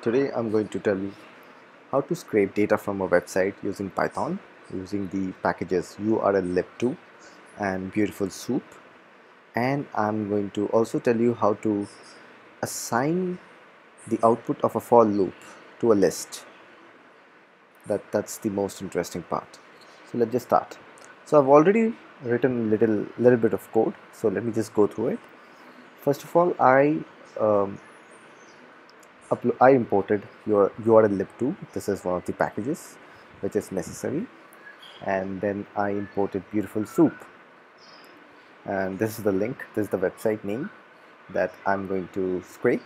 Today I'm going to tell you how to scrape data from a website using Python using the packages urllib2 and beautiful soup. And I'm going to also tell you how to assign the output of a for loop to a list. That that's the most interesting part. So let's just start. So I've already written a little little bit of code. So let me just go through it. First of all I um, I imported your URL lib2 this is one of the packages which is necessary. And then I imported beautiful soup. And this is the link. This is the website name that I'm going to scrape.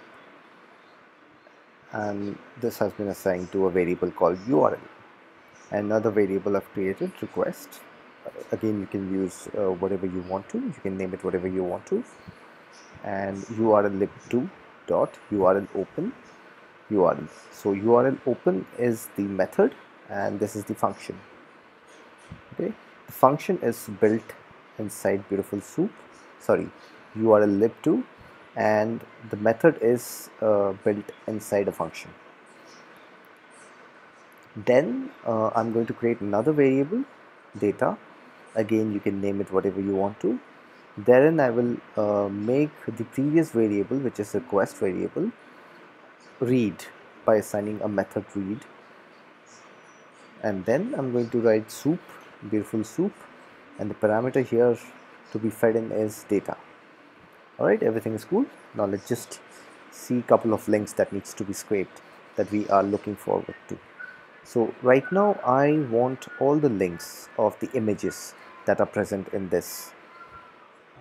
And this has been assigned to a variable called URL another variable I've created request. Again you can use uh, whatever you want to. You can name it whatever you want to. And url lib2 dot url open URL. So URL open is the method and this is the function. Okay, the function is built inside beautiful soup. Sorry, URL lib2 and the method is uh, built inside a function. Then uh, I'm going to create another variable data. Again, you can name it whatever you want to. Therein I will uh, make the previous variable which is request variable read by assigning a method read. And then I'm going to write soup beautiful soup. And the parameter here to be fed in is data. Alright everything is cool. Now let's just see a couple of links that needs to be scraped that we are looking forward to. So right now I want all the links of the images that are present in this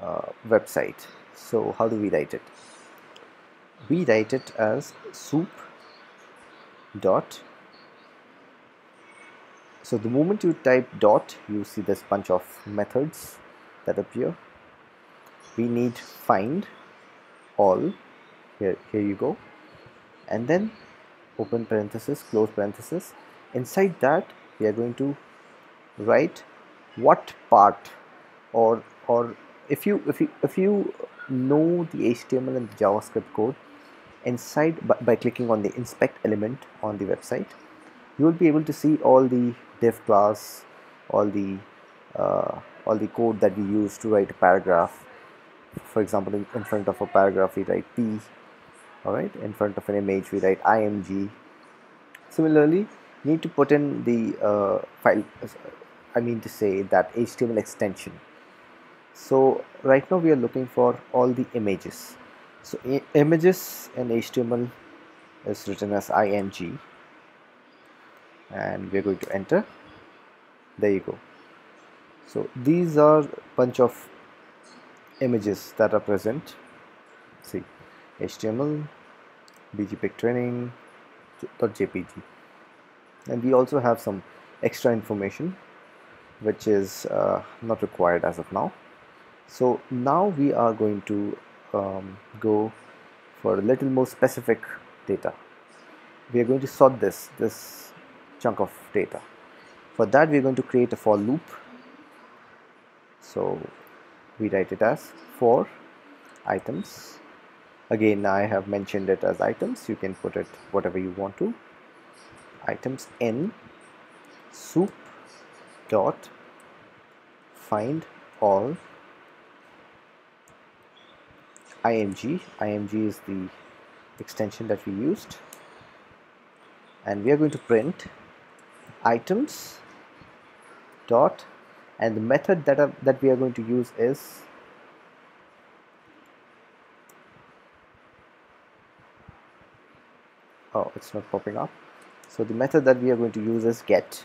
uh, website. So how do we write it we write it as soup dot. So the moment you type dot you see this bunch of methods that appear. We need find all. Here here you go. And then open parenthesis close parenthesis. Inside that we are going to write what part or or if you if you if you know the HTML and the JavaScript code inside by, clicking on the inspect element on the website you will be able to see all the div class all the uh, all the code that we use to write a paragraph. For example in, in front of a paragraph we write p. All right? In front of an image we write img similarly need to put in the uh, file I mean to say that HTML extension. So right now we are looking for all the images so images in HTML is written as img and we're going to enter. There you go. So these are bunch of images that are present. See HTML bgpic training .jpg and we also have some extra information which is uh, not required as of now. So now we are going to um, go for a little more specific data. We are going to sort this this chunk of data. For that we are going to create a for loop. So we write it as for items. Again I have mentioned it as items. You can put it whatever you want to. Items n soup dot find all img img is the extension that we used. And we are going to print items dot and the method that are, that we are going to use is oh it's not popping up. So the method that we are going to use is get.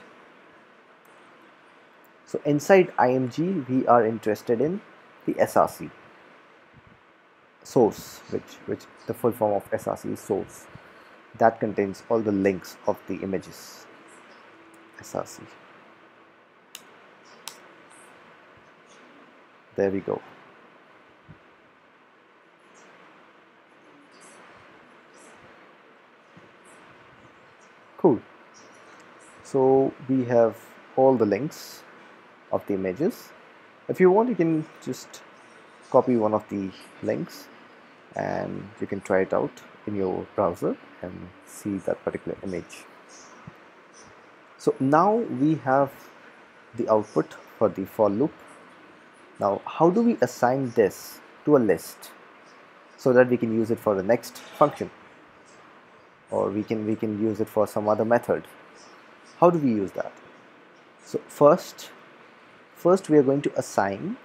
So inside img we are interested in the src source which which the full form of src source that contains all the links of the images. Src there we go. Cool. So we have all the links of the images. If you want you can just copy one of the links and you can try it out in your browser and see that particular image. So now we have the output for the for loop. Now how do we assign this to a list so that we can use it for the next function? Or we can we can use it for some other method. How do we use that? So first first we are going to assign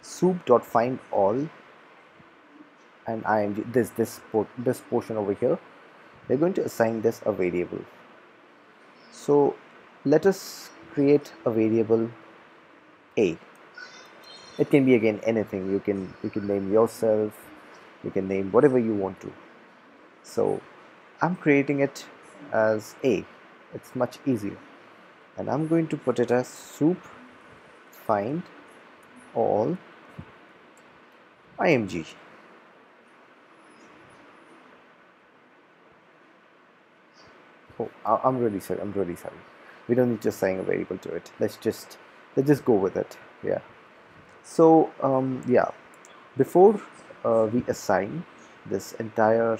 soup.find all and img this this port, this portion over here. We're going to assign this a variable. So let us create a variable a. It can be again anything. You can you can name yourself. You can name whatever you want to. So I'm creating it as a. It's much easier. And I'm going to put it as soup find all img oh I'm really sorry I'm really sorry. We don't need to assign a variable to it. Let's just let's just go with it yeah. So um, yeah. Before uh, we assign this entire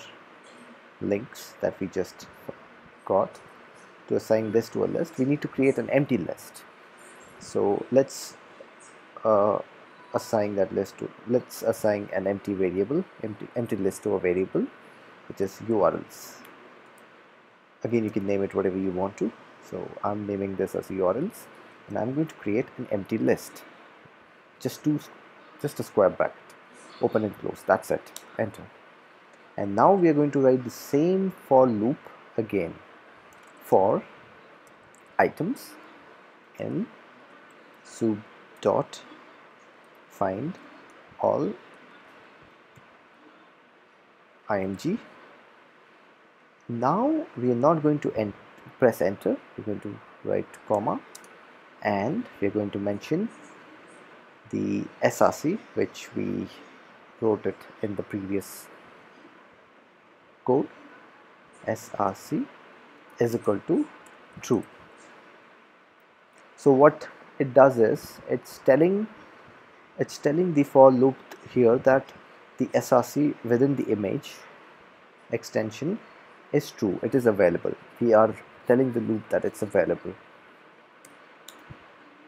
links that we just got to assign this to a list we need to create an empty list. So let's uh, assign that list to let's assign an empty variable empty empty list to a variable which is urls again you can name it whatever you want to. So I'm naming this as URLs and I'm going to create an empty list. Just two just a square bracket. Open and close. That's it. Enter. And now we are going to write the same for loop again. For items in soup dot find all img now we are not going to en press enter. We're going to write comma. And we're going to mention the src which we wrote it in the previous code. Src is equal to true. So what it does is it's telling it's telling the for loop here that the src within the image extension is true. It is available. We are telling the loop that it's available.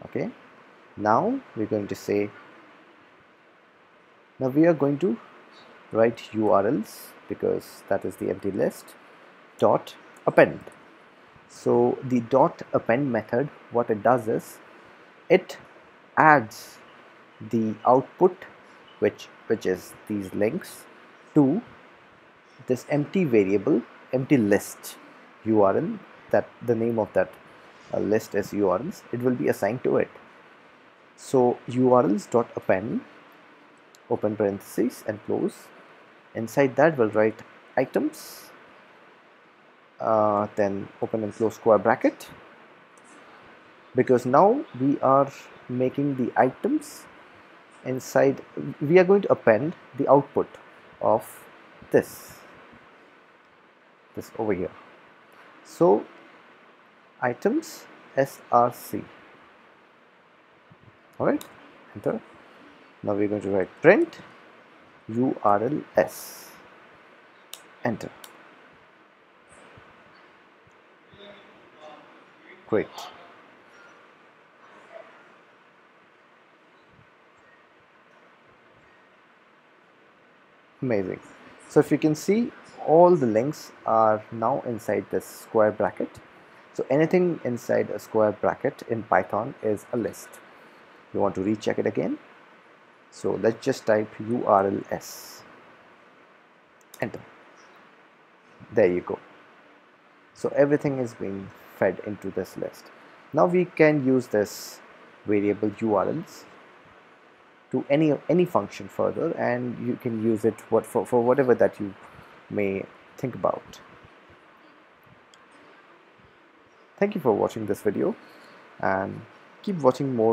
Okay? Now we're going to say now we are going to write urls because that is the empty list. Dot append. So the dot append method what it does is it adds the output which which is these links to this empty variable empty list URL that the name of that uh, list is URLs it will be assigned to it. So URLs dot append open parentheses and close. Inside that we'll write items uh, then open and close square bracket. Because now we are making the items inside we are going to append the output of this over here. So items src all right enter. Now we're going to write print urls enter. Great. Amazing so if you can see all the links are now inside this square bracket. So anything inside a square bracket in Python is a list. You want to recheck it again? So let's just type urls enter. There you go. So everything is being fed into this list. Now we can use this variable urls to any any function further and you can use it what for, for whatever that you may think about. Thank you for watching this video and keep watching more